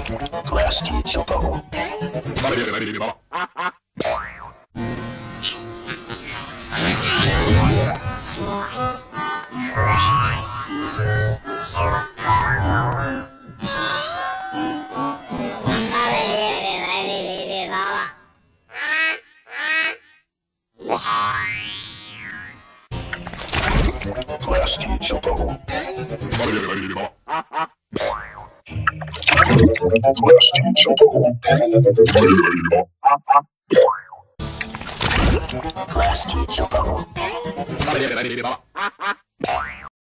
Plasti Chocobo. Plasti Plasti Chocobo.